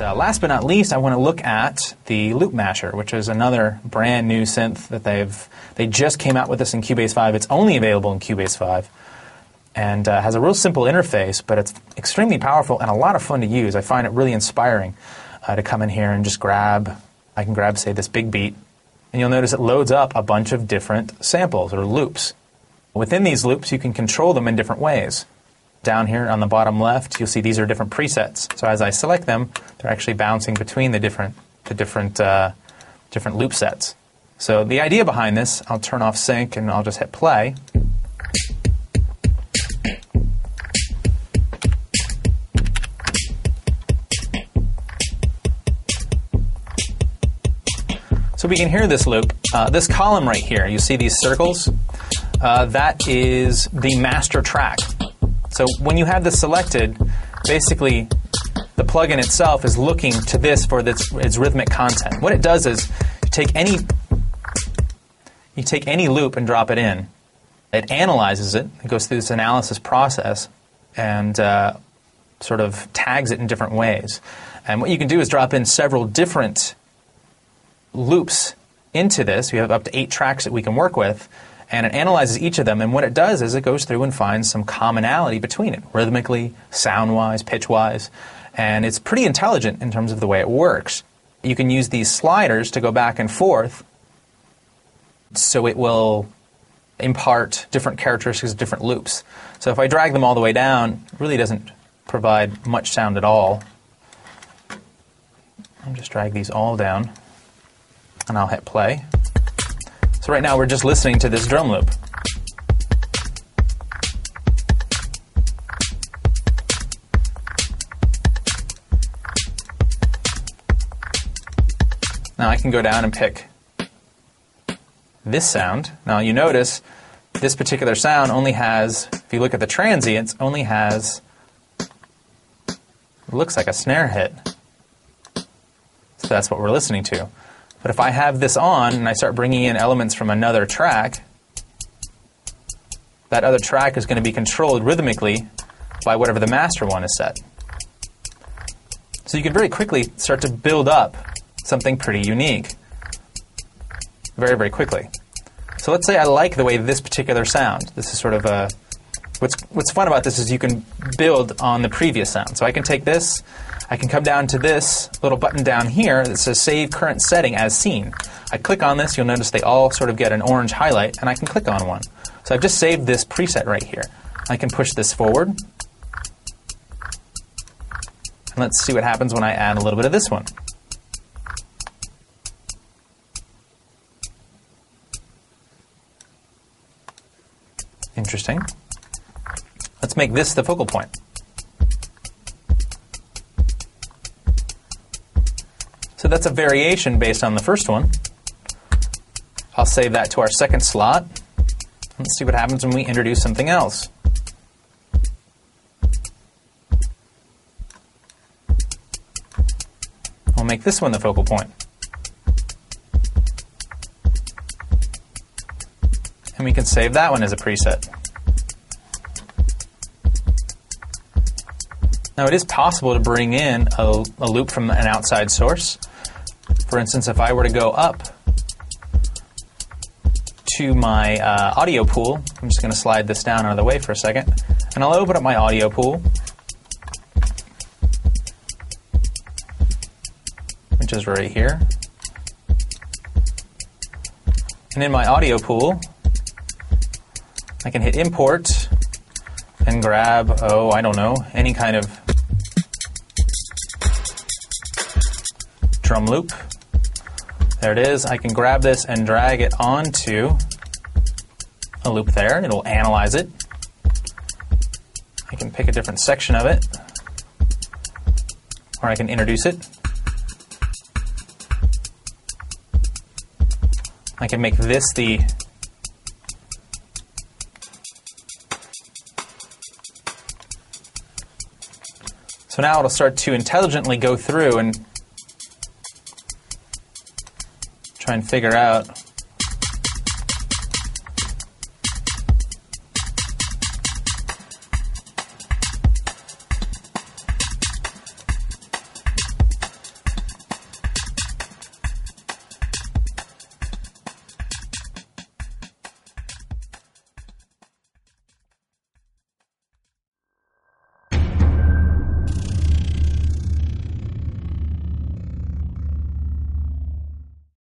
uh, last but not least, I want to look at the Loop Masher, which is another brand new synth that they've they just came out with this in Cubase 5. It's only available in Cubase 5 and uh, has a real simple interface, but it's extremely powerful and a lot of fun to use. I find it really inspiring uh, to come in here and just grab. I can grab, say, this big beat, and you'll notice it loads up a bunch of different samples or loops. Within these loops, you can control them in different ways. Down here on the bottom left, you'll see these are different presets. So as I select them, they're actually bouncing between the different, the different, uh, different loop sets. So the idea behind this, I'll turn off sync and I'll just hit play. So we can hear this loop. Uh, this column right here, you see these circles? Uh, that is the master track. So when you have this selected, basically the plugin itself is looking to this for its, its rhythmic content. What it does is you take any you take any loop and drop it in. It analyzes it. It goes through this analysis process and uh, sort of tags it in different ways. And what you can do is drop in several different loops into this. We have up to eight tracks that we can work with and it analyzes each of them. And what it does is it goes through and finds some commonality between it, rhythmically, sound wise, pitch wise. And it's pretty intelligent in terms of the way it works. You can use these sliders to go back and forth so it will impart different characteristics of different loops. So if I drag them all the way down, it really doesn't provide much sound at all. I'll just drag these all down and I'll hit play. Right now we're just listening to this drum loop. Now I can go down and pick this sound. Now you notice this particular sound only has, if you look at the transients, only has, looks like a snare hit. So that's what we're listening to. But if I have this on and I start bringing in elements from another track, that other track is going to be controlled rhythmically by whatever the master one is set. So you can very quickly start to build up something pretty unique. Very, very quickly. So let's say I like the way this particular sound. This is sort of a. What's, what's fun about this is you can build on the previous sound. So I can take this I can come down to this little button down here that says Save Current Setting as Scene. I click on this, you'll notice they all sort of get an orange highlight, and I can click on one. So I've just saved this preset right here. I can push this forward. And let's see what happens when I add a little bit of this one. Interesting. Let's make this the focal point. So that's a variation based on the first one. I'll save that to our second slot. Let's see what happens when we introduce something else. We'll make this one the focal point. And we can save that one as a preset. Now it is possible to bring in a, a loop from an outside source. For instance, if I were to go up to my uh, audio pool, I'm just going to slide this down out of the way for a second, and I'll open up my audio pool, which is right here. And in my audio pool, I can hit import and grab, oh, I don't know, any kind of drum loop. There it is. I can grab this and drag it onto a loop there. It'll analyze it. I can pick a different section of it, or I can introduce it. I can make this the So now it'll start to intelligently go through and try and figure out